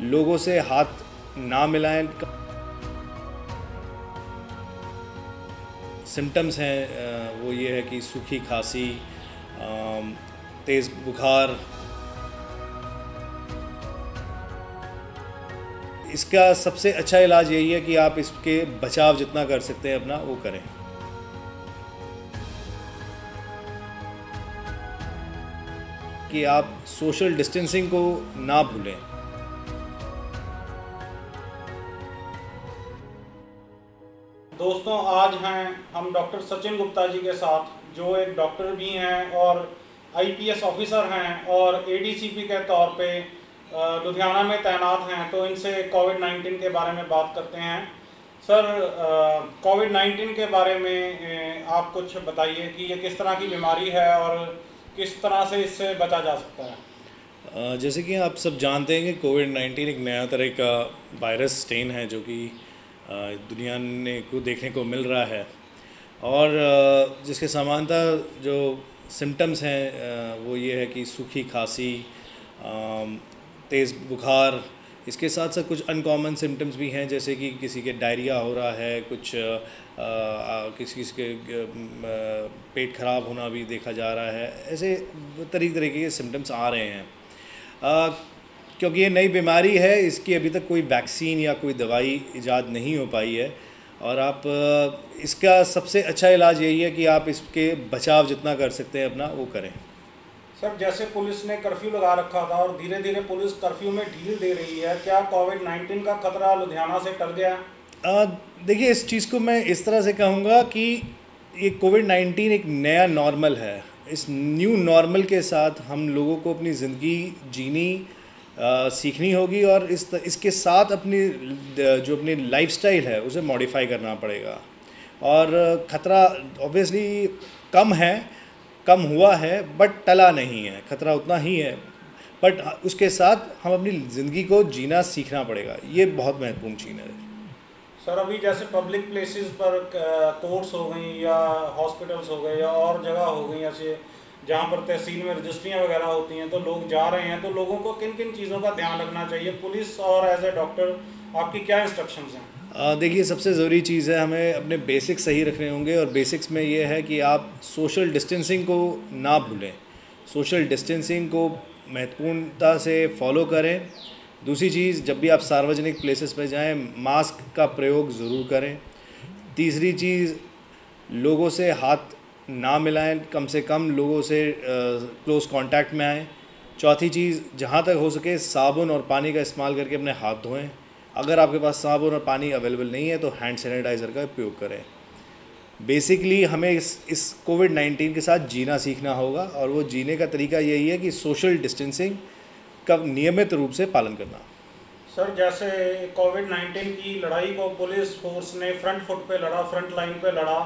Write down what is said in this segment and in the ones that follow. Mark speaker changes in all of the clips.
Speaker 1: लोगों से हाथ ना मिलाएँ। सिम्टम्स हैं वो ये है कि सूखी खांसी तेज़ बुखार। इसका सबसे अच्छा इलाज यही है कि आप इसके बचाव जितना कर सकते हैं, अपना वो करें। कि आप सोशल डिस्टेंसिंग को ना भूलें।
Speaker 2: दोस्तों, आज हैं हम डॉक्टर सचिन गुप्ता जी के साथ, जो एक डॉक्टर भी हैं और आईपीएस ऑफिसर हैं और एडीसीपी के तौर पे लुधियाना में तैनात हैं तो इनसे कोविड 19 के बारे में बात करते हैं। सर कोविड 19 के बारे में आप कुछ बताइए कि ये किस तरह की बीमारी है और किस तरह से इससे बचा जा सकता है?
Speaker 1: जैसे कि आप सब जानते हैं कि कोविड 19 एक नया तरह का वायरस स्टेन है, जो कि दुनिया ने को देखने को मिल रहा है। और जिसके समानता जो सिम्टम्स हैं वो ये है कि सूखी खांसी तेज़ बुखार इसके साथ साथ कुछ अनकॉमन सिम्टम्स भी हैं जैसे कि किसी के डायरिया हो रहा है कुछ अ, किसी किसी के पेट खराब होना भी देखा जा रहा है। ऐसे तरीके तरीके के सिम्टम्स आ रहे हैं। अ, क्योंकि ये नई बीमारी है इसकी अभी तक कोई वैक्सीन या कोई दवाई इजाद नहीं हो पाई है। और आप इसका सबसे अच्छा इलाज यही है कि आप इसके बचाव जितना कर सकते हैं अपना वो करें।
Speaker 2: सर जैसे पुलिस ने कर्फ्यू लगा रखा था और धीरे धीरे पुलिस कर्फ्यू में ढील दे रही है क्या कोविड 19 का खतरा लुधियाना से टल गया?
Speaker 1: देखिए इस चीज़ को मैं इस तरह से कहूँगा कि ये कोविड नाइन्टीन एक नया नॉर्मल है। इस न्यू नॉर्मल के साथ हम लोगों को अपनी ज़िंदगी जीनी सीखनी होगी और इस इसके साथ अपनी जो अपनी लाइफस्टाइल है, उसे मॉडिफाई करना पड़ेगा। और ख़तरा ऑब्वियसली कम है, कम हुआ है बट टला नहीं है। खतरा उतना ही है। बट उसके साथ हम अपनी ज़िंदगी को जीना सीखना पड़ेगा। ये बहुत महत्वपूर्ण चीज़ है।
Speaker 2: सर, अभी जैसे पब्लिक प्लेसेस पर कोर्ट्स हो गई या हॉस्पिटल्स हो गए या और जगह हो गई, ऐसे जहाँ पर तहसील में रजिस्ट्रियाँ वगैरह होती हैं तो लोग जा रहे हैं तो लोगों को किन किन चीज़ों का ध्यान रखना चाहिए? पुलिस और एज ए डॉक्टर आपकी क्या इंस्ट्रक्शंस हैं?
Speaker 1: देखिए, सबसे ज़रूरी चीज़ है हमें अपने बेसिक्स सही रखने होंगे और बेसिक्स में ये है कि आप सोशल डिस्टेंसिंग को ना भूलें। सोशल डिस्टेंसिंग को महत्वपूर्णता से फॉलो करें। दूसरी चीज़, जब भी आप सार्वजनिक प्लेसेस पर जाएँ मास्क का प्रयोग ज़रूर करें। तीसरी चीज़, लोगों से हाथ ना मिलाएँ, कम से कम लोगों से क्लोज कांटेक्ट में आएँ। चौथी चीज़, जहाँ तक हो सके साबुन और पानी का इस्तेमाल करके अपने हाथ धोएँ। अगर आपके पास साबुन और पानी अवेलेबल नहीं है तो हैंड सैनिटाइज़र का उपयोग करें। बेसिकली हमें इस इस कोविड नाइन्टीन के साथ जीना सीखना होगा और वो जीने का तरीका यही है कि सोशल डिस्टेंसिंग का नियमित रूप से पालन करना।
Speaker 2: सर, जैसे कोविड 19 की लड़ाई को पुलिस फोर्स ने फ्रंट फुट पे लड़ा फ्रंट लाइन पे लड़ा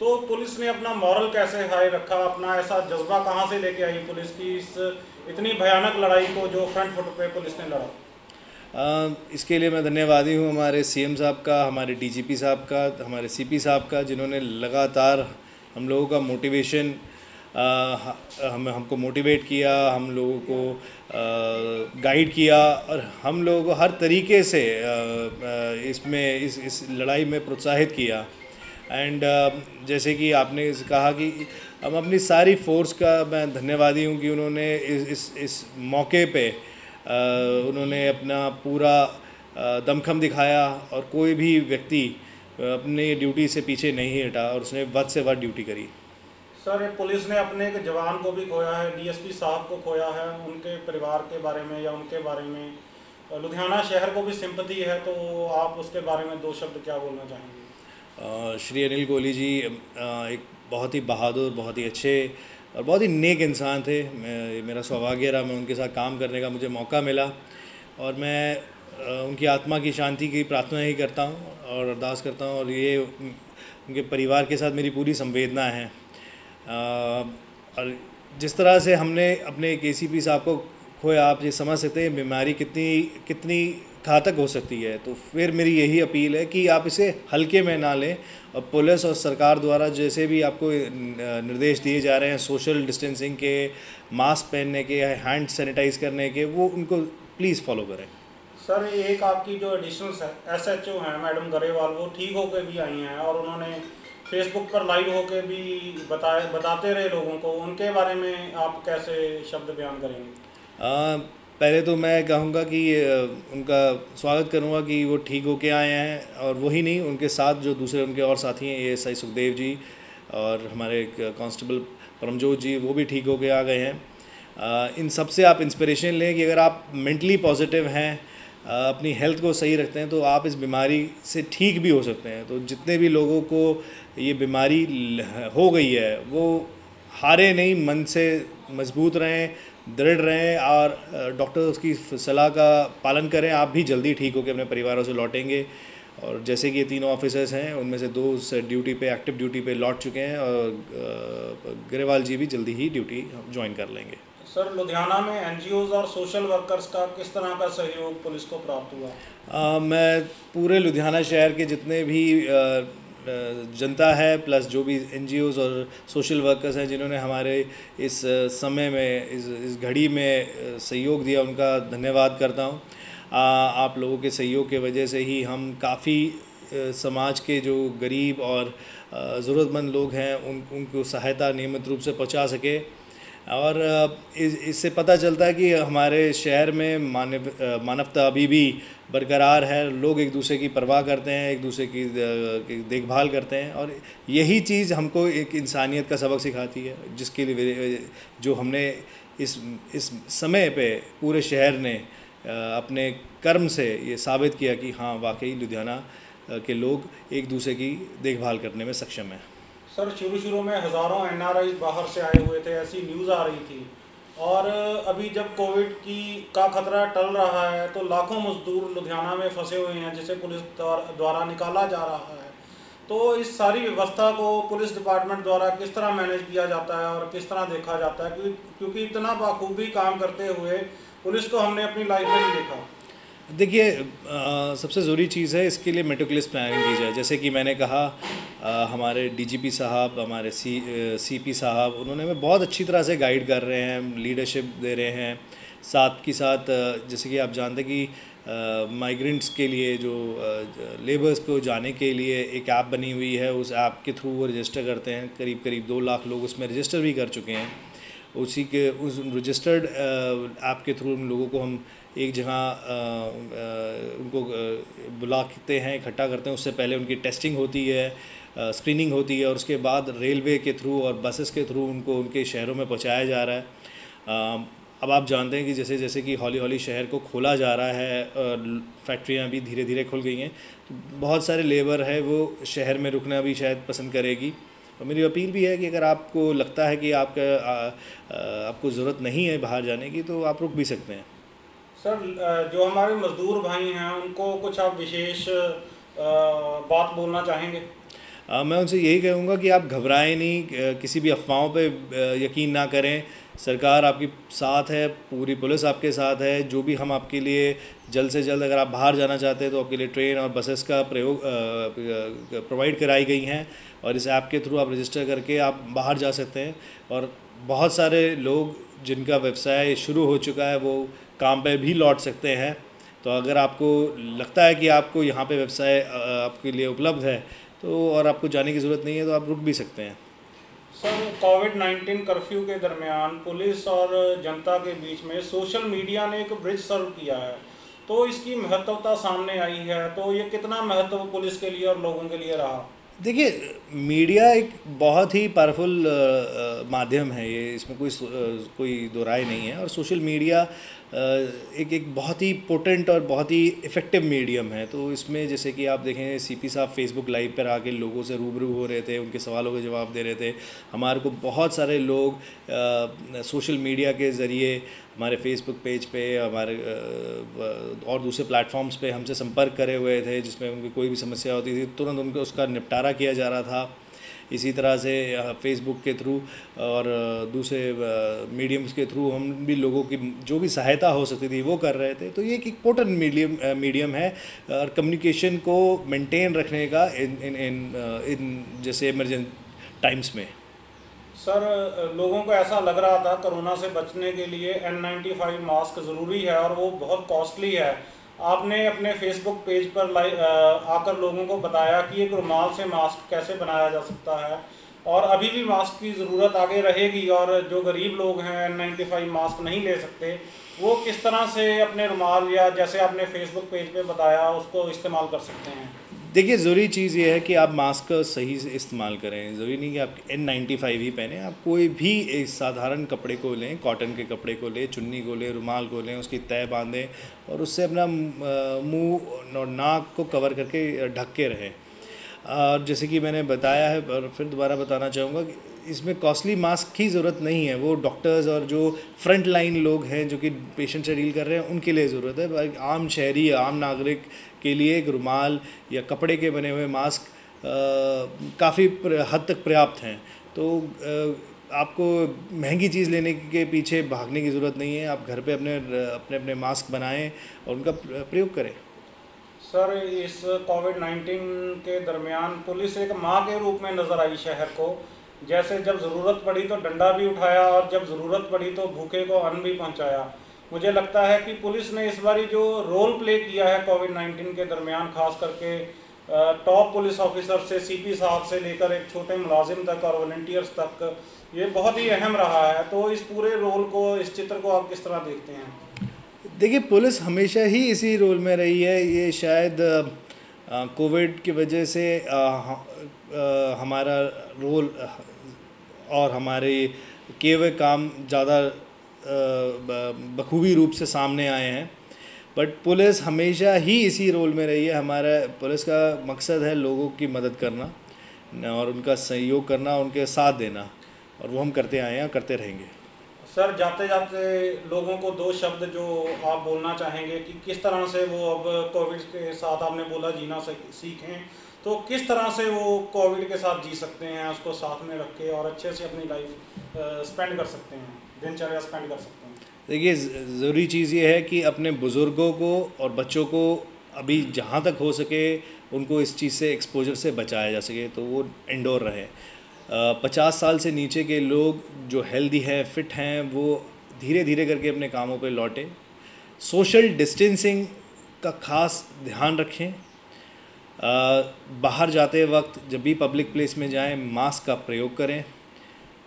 Speaker 2: तो पुलिस ने अपना मॉरल कैसे हाई रखा? अपना ऐसा जज्बा कहाँ से लेके आई पुलिस की इस इतनी भयानक लड़ाई को जो फ्रंट फुट पे पुलिस ने लड़ा?
Speaker 1: अ, इसके लिए मैं धन्यवादी हूँ हमारे सीएम साहब का हमारे डीजीपी साहब का हमारे सीपी साहब का जिन्होंने लगातार हम लोगों का मोटिवेशन हम हमको मोटिवेट किया हम लोगों को गाइड किया और हम लोगों को हर तरीके से इसमें इस इस लड़ाई में प्रोत्साहित किया। एंड uh, जैसे कि आपने कहा कि हम अपनी सारी फोर्स का मैं धन्यवादी हूँ कि उन्होंने इस इस इस मौके पे अ, उन्होंने अपना पूरा अ, दमखम दिखाया और कोई भी व्यक्ति अपनी ड्यूटी से पीछे नहीं हटा और उसने वध से वध ड्यूटी करी।
Speaker 2: सर ये पुलिस ने अपने एक जवान को भी खोया है डीएसपी साहब को खोया है उनके परिवार के बारे में या उनके बारे में। लुधियाना शहर को भी सिंपति है तो आप उसके बारे में दो शब्द क्या बोलना चाहेंगे?
Speaker 1: श्री अनिल कोहली जी एक बहुत ही बहादुर, बहुत ही अच्छे और बहुत ही नेक इंसान थे। मैं मेरा सौभाग्य रहा, मैं उनके साथ काम करने का मुझे मौका मिला और मैं उनकी आत्मा की शांति की प्रार्थना ही करता हूँ और अरदास करता हूँ और ये उनके परिवार के साथ मेरी पूरी संवेदना है। और जिस तरह से हमने अपने के साहब को खोया, आप ये समझ सकते हैं, बीमारी कितनी कितनी घातक हो सकती है। तो फिर मेरी यही अपील है कि आप इसे हल्के में ना लें। और पुलिस और सरकार द्वारा जैसे भी आपको निर्देश दिए जा रहे हैं सोशल डिस्टेंसिंग के मास्क पहनने के हैंड सैनिटाइज करने के वो उनको प्लीज़ फॉलो करें।
Speaker 2: सर एक आपकी जो एडिशनल एस एच ओ हैं मैडम गरेवाल वो ठीक होकर भी आई हैं और उन्होंने फेसबुक पर लाइव होकर भी बताए बताते रहे लोगों को। उनके बारे में आप कैसे शब्द बयान करेंगे?
Speaker 1: आ, पहले तो मैं कहूँगा कि उनका स्वागत करूँगा कि वो ठीक होके आए हैं और वही नहीं, उनके साथ जो दूसरे, उनके और साथी हैं एस आई सुखदेव जी और हमारे कांस्टेबल परमजोत जी, वो भी ठीक होके आ गए हैं। इन सबसे आप इंस्पिरेशन लें कि अगर आप मेंटली पॉजिटिव हैं अपनी हेल्थ को सही रखते हैं तो आप इस बीमारी से ठीक भी हो सकते हैं। तो जितने भी लोगों को ये बीमारी हो गई है, वो हारे नहीं, मन से मज़बूत रहें दृढ़ रहें और डॉक्टर्स की सलाह का पालन करें। आप भी जल्दी ठीक होकर अपने परिवारों से लौटेंगे। और जैसे कि ये तीनों ऑफिसर्स हैं उनमें से दो ड्यूटी पे एक्टिव ड्यूटी पे लौट चुके हैं और ग्रेवाल जी भी जल्दी ही ड्यूटी ज्वाइन कर लेंगे।
Speaker 2: सर लुधियाना में एन और सोशल वर्कर्स का किस तरह का सहयोग पुलिस को प्राप्त हुआ?
Speaker 1: आ, मैं पूरे लुधियाना शहर के जितने भी आ, जनता है, प्लस जो भी एन और सोशल वर्कर्स हैं जिन्होंने हमारे इस समय में, इस इस घड़ी में सहयोग दिया, उनका धन्यवाद करता हूँ। आप लोगों के सहयोग के वजह से ही हम काफ़ी समाज के जो गरीब और ज़रूरतमंद लोग हैं, उन, उनको सहायता नियमित रूप से पहुँचा सके। और इससे पता चलता है कि हमारे शहर में मानव मानवता अभी भी बरकरार है। लोग एक दूसरे की परवाह करते हैं, एक दूसरे की देखभाल करते हैं और यही चीज़ हमको एक इंसानियत का सबक सिखाती है, जिसके लिए जो हमने इस इस समय पे पूरे शहर ने अपने कर्म से ये साबित किया कि हाँ वाकई लुधियाना के लोग एक दूसरे की देखभाल करने में सक्षम हैं।
Speaker 2: सर, शुरू शुरू में हज़ारों एनआरआई बाहर से आए हुए थे, ऐसी न्यूज़ आ रही थी। और अभी जब कोविड की का खतरा टल रहा है तो लाखों मजदूर लुधियाना में फंसे हुए हैं, जिसे पुलिस द्वारा निकाला जा रहा है। तो इस सारी व्यवस्था को पुलिस डिपार्टमेंट द्वारा किस तरह मैनेज किया जाता है और किस तरह देखा जाता है? क्योंकि इतना बाखूबी काम करते हुए पुलिस को हमने अपनी लाइफ में नहीं देखा।
Speaker 1: देखिए सबसे ज़रूरी चीज़ है इसके लिए मेटोकुलस प्लानिंग की जाए। जैसे कि मैंने कहा आ, हमारे डीजीपी साहब हमारे सी सीपी साहब उन्होंने हमें बहुत अच्छी तरह से गाइड कर रहे हैं लीडरशिप दे रहे हैं। साथ के साथ जैसे कि आप जानते हैं कि माइग्रेंट्स के लिए जो लेबर्स को जाने के लिए एक ऐप बनी हुई है उस ऐप के थ्रू वो रजिस्टर करते हैं। करीब करीब दो लाख लोग उसमें रजिस्टर भी कर चुके हैं। उसी के उस रजिस्टर्ड ऐप के थ्रू उन लोगों को हम एक जगह उनको बुलाते हैं, इकट्ठा करते हैं, उससे पहले उनकी टेस्टिंग होती है स्क्रीनिंग होती है और उसके बाद रेलवे के थ्रू और बसेस के थ्रू उनको, उनके शहरों में पहुँचाया जा रहा है। अब आप जानते हैं कि जैसे जैसे कि हौली हौली शहर को खोला जा रहा है फैक्ट्रियाँ भी धीरे धीरे खुल गई हैं। तो बहुत सारे लेबर है, वो शहर में रुकना भी शायद पसंद करेगी। और मेरी अपील भी है कि अगर आपको लगता है कि आपका आपको ज़रूरत नहीं है बाहर जाने की तो आप रुक भी सकते हैं।
Speaker 2: सर जो हमारे मज़दूर भाई हैं उनको कुछ आप विशेष बात बोलना चाहेंगे?
Speaker 1: आ, मैं उनसे यही कहूँगा कि आप घबराएँ नहीं किसी भी अफवाहों पे यकीन ना करें। सरकार आपकी साथ है पूरी पुलिस आपके साथ है जो भी हम आपके लिए जल्द से जल्द अगर आप बाहर जाना चाहते हैं तो आपके लिए ट्रेन और बसेस का प्रयोग प्रोवाइड कराई गई हैं। और इस ऐप के थ्रू आप रजिस्टर करके आप बाहर जा सकते हैं। और बहुत सारे लोग जिनका व्यवसाय शुरू हो चुका है, वो काम पे भी लौट सकते हैं। तो अगर आपको लगता है कि आपको यहाँ पे व्यवसाय आपके लिए उपलब्ध है तो और आपको जाने की ज़रूरत नहीं है तो आप रुक भी सकते हैं।
Speaker 2: सर, कोविड 19 कर्फ्यू के दरमियान पुलिस और जनता के बीच में सोशल मीडिया ने एक ब्रिज सर्व किया है। तो इसकी महत्वता सामने आई है तो ये कितना महत्व पुलिस के लिए और लोगों के लिए रहा?
Speaker 1: देखिए, मीडिया एक बहुत ही पावरफुल माध्यम है ये। इसमें कोई कोई दो राय नहीं है। और सोशल मीडिया एक एक बहुत ही पोटेंट और बहुत ही इफ़ेक्टिव मीडियम है। तो इसमें जैसे कि आप देखें सीपी साहब फेसबुक लाइव पर आके लोगों से रूबरू हो रहे थे, उनके सवालों के जवाब दे रहे थे। हमारे को बहुत सारे लोग सोशल मीडिया के ज़रिए हमारे फेसबुक पेज पे, हमारे और दूसरे प्लेटफॉर्म्स पे हमसे संपर्क करे हुए थे, जिसमें उनकी कोई भी समस्या होती थी, तुरंत उनको, उसका निपटारा किया जा रहा था। इसी तरह से फेसबुक के थ्रू और दूसरे मीडियम्स के थ्रू हम भी लोगों की, जो भी सहायता हो सकती थी, वो कर रहे थे। तो ये एक इम्पोर्टेंट मीडियम मीडियम है, और कम्युनिकेशन को मेंटेन रखने का इन इन इन इन, जैसे इमरजेंट टाइम्स में।
Speaker 2: सर, लोगों को ऐसा लग रहा था कोरोना से बचने के लिए एन नाइन्टी फाइव मास्क ज़रूरी है और वो बहुत कॉस्टली है। आपने अपने फेसबुक पेज पर आकर लोगों को बताया कि एक रुमाल से मास्क कैसे बनाया जा सकता है? और अभी भी मास्क की ज़रूरत आगे रहेगी और जो गरीब लोग हैं एन नाइन्टी फाइव मास्क नहीं ले सकते, वो किस तरह से अपने रुमाल या जैसे आपने फेसबुक पेज पे बताया, उसको इस्तेमाल कर सकते हैं?
Speaker 1: देखिए, ज़रूरी चीज़ ये है कि आप मास्क का सही से इस्तेमाल करें। ज़रूरी नहीं कि आप एन नाइन्टी फाइव ही पहने। आप कोई भी साधारण कपड़े को लें कॉटन के कपड़े को लें, चुन्नी को लें, रुमाल को लें, उसकी तय बांधें और उससे अपना मुँह और नाक को कवर करके ढक के रहें। और जैसे कि मैंने बताया है, और फिर दोबारा बताना चाहूँगा कि इसमें कॉस्टली मास्क की ज़रूरत नहीं है। वो डॉक्टर्स और जो फ्रंट लाइन लोग हैं जो कि पेशेंट से डील कर रहे हैं उनके लिए ज़रूरत है। आम शहरी आम नागरिक के लिए एक रुमाल या कपड़े के बने हुए मास्क काफ़ी हद तक पर्याप्त हैं। तो आ, आपको महँगी चीज़ लेने के पीछे भागने की ज़रूरत नहीं है। आप घर पे अपने अपने अपने मास्क बनाएँ और उनका प्रयोग करें।
Speaker 2: सर इस कोविड नाइन्टीन के दरमियान पुलिस एक माँ के रूप में नज़र आई शहर को। जैसे जब ज़रूरत पड़ी तो डंडा भी उठाया और जब ज़रूरत पड़ी तो भूखे को अन्न भी पहुँचाया। मुझे लगता है कि पुलिस ने इस बारी जो रोल प्ले किया है कोविड नाइन्टीन के दरमियान खास करके टॉप पुलिस ऑफिसर से सीपी साहब से लेकर एक छोटे मुलाजिम तक और वॉल्टियर्स तक ये बहुत ही अहम रहा है। तो इस पूरे रोल को इस चित्र को आप किस तरह देखते हैं?
Speaker 1: देखिए पुलिस हमेशा ही इसी रोल में रही है। ये शायद कोविड की वजह से आ, हमारा रोल और हमारे किए हुए काम ज़्यादा बखूबी रूप से सामने आए हैं। बट पुलिस हमेशा ही इसी रोल में रही है। हमारा पुलिस का मकसद है लोगों की मदद करना और उनका सहयोग करना, उनके साथ देना, और वो हम करते आए हैं करते रहेंगे।
Speaker 2: सर, जाते जाते लोगों को दो शब्द जो आप बोलना चाहेंगे कि किस तरह से वो अब कोविड के साथ आपने बोला, जीना सीखें तो किस तरह से वो कोविड के साथ जी सकते हैं, उसको साथ में रख के और अच्छे से अपनी लाइफ स्पेंड कर सकते हैं, दिनचर्या स्पेंड कर सकते हैं?
Speaker 1: देखिए ज़रूरी चीज़ ये है कि अपने बुज़ुर्गों को और बच्चों को अभी जहाँ तक हो सके उनको इस चीज़ से एक्सपोजर से बचाया जा सके तो वो इंडोर रहे। पचास साल से नीचे के लोग जो हेल्दी हैं फिट हैं, वो धीरे धीरे करके अपने कामों पे लौटें। सोशल डिस्टेंसिंग का खास ध्यान रखें। बाहर जाते वक्त जब भी पब्लिक प्लेस में जाएँ मास्क का प्रयोग करें।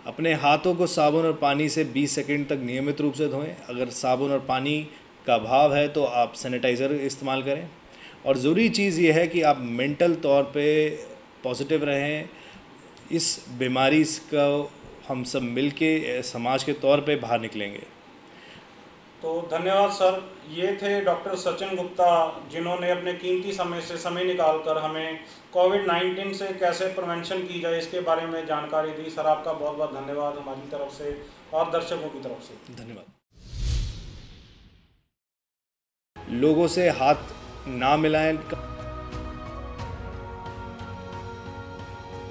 Speaker 1: अपने हाथों को साबुन और पानी से 20 सेकंड तक नियमित रूप से धोएँ। अगर साबुन और पानी का अभाव है तो आप सैनिटाइज़र इस्तेमाल करें। और ज़रूरी चीज़ ये है कि आप मेंटल तौर पे पॉजिटिव रहें। इस बीमारी का हम सब मिल के समाज के तौर पे बाहर निकलेंगे।
Speaker 2: तो धन्यवाद सर। ये थे डॉक्टर सचिन गुप्ता जिन्होंने अपने कीमती समय से समय निकाल कर हमें कोविड 19 से कैसे प्रिवेंशन की जाए इसके बारे में जानकारी दी। सर, आपका बहुत बहुत धन्यवाद हमारी तरफ़ से और दर्शकों की तरफ़ से।
Speaker 1: धन्यवाद। लोगों से हाथ ना मिलाएँ।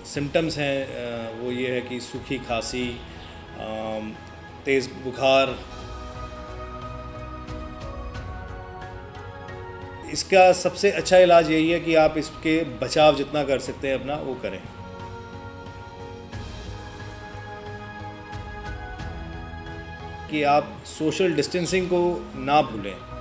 Speaker 1: सिम्टम्स हैं वो ये है कि सूखी खांसी तेज़ बुखार इसका सबसे अच्छा इलाज यही है कि आप इसके बचाव जितना कर सकते हैं, अपना वो करें। कि आप सोशल डिस्टेंसिंग को ना भूलें।